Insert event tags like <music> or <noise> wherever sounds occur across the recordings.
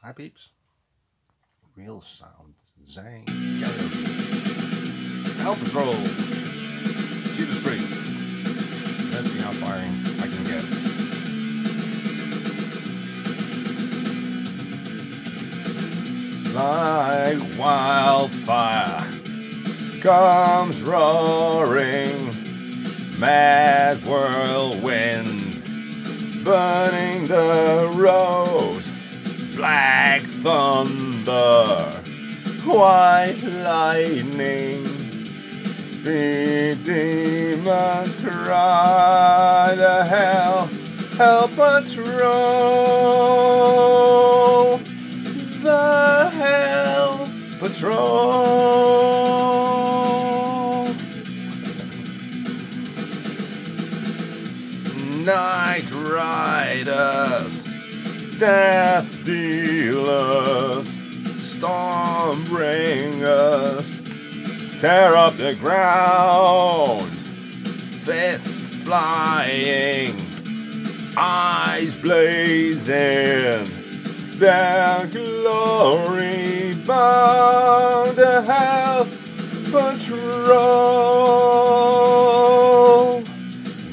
Hi, peeps. Real sound. Zang. Hell Patrol. Judas Priest. Let's see how firing I can get. Like wildfire comes roaring, mad whirlwind burning the road, thunder, white lightning, speed demons cry the hell, hell patrol, the hell patrol. Night riders, death dealers, storm bringers, tear up the ground, fist flying, eyes blazing, their glory bound to hell patrol.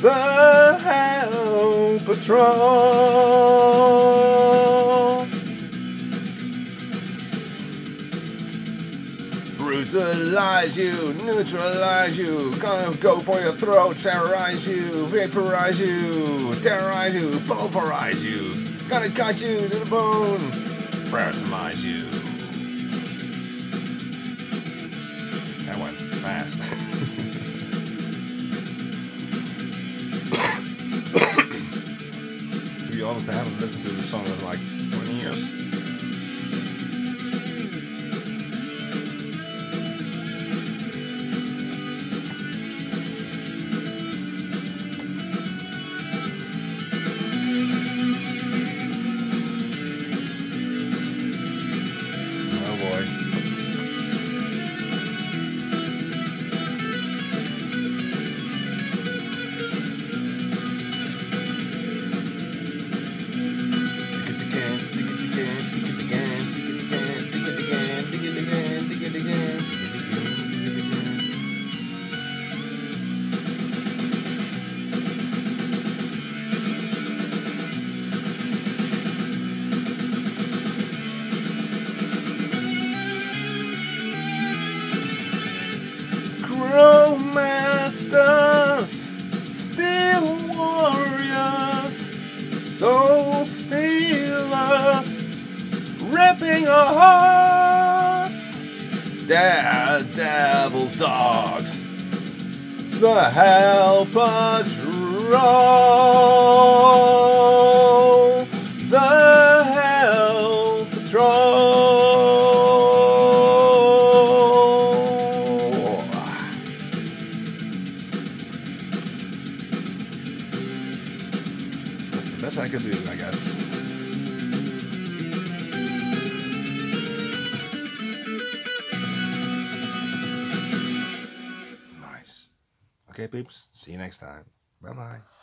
The Hell Patrol. Brutalize you, neutralize you, gonna go for your throat, terrorize you, vaporize you, terrorize you, pulverize you, gonna cut you to the bone, privatize you. That went fast. <coughs> to be honest, I haven't listened to this song in like 20 years. Ripping our hearts. They're devil dogs, the Hell Patrol, the Hell Patrol. That's the best I could do, I guess. Okay, peeps. See you next time. Bye bye.